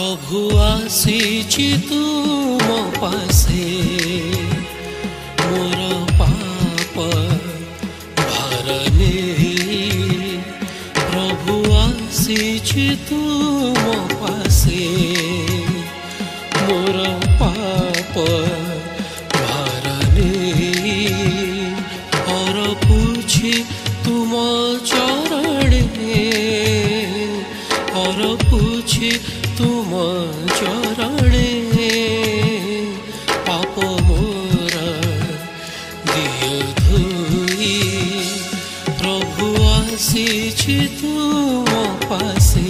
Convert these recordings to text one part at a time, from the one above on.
प्रभु आसि मपासे पाप पापरी प्रभु आचित मे म se tu mo pasi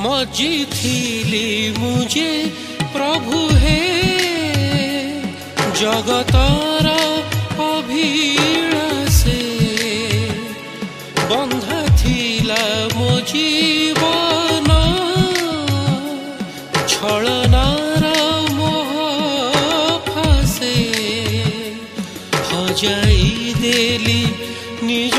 मजी थिली मुझे प्रभु हे जगतर অভিড় সে বন্ধা থিলা মো জীবন ছলনার মোহ ফাঁসে হজাই দেলি নিজ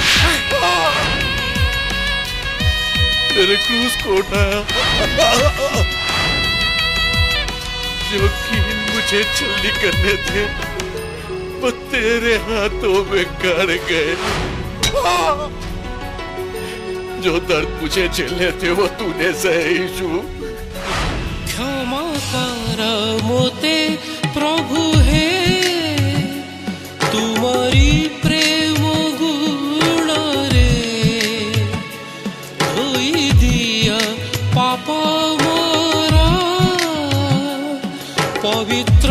मेरे क्रूज को जो कि मुझे छल्ली करने थे वो तेरे हाथों में कर गए जो दर्द मुझे झेलने थे वो तूने सही क्षमा करा मोते प्रभु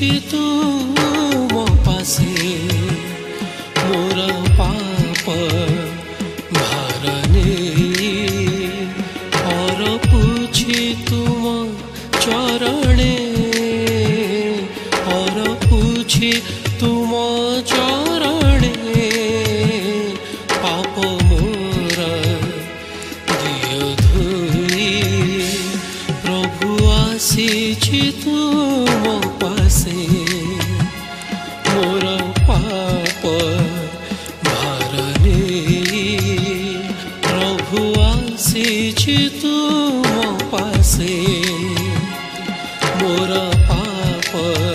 તો પાસે મોરા પાપ ભારને પર પૂછે તુમ ચરણે પર પૂછે તુમ ચરણે પાપ મોરા દિય ધોઈ પ્રભુ આશી છે તું से मोर पाप भार प्रभु आसीछि तुम पासे मोर पाप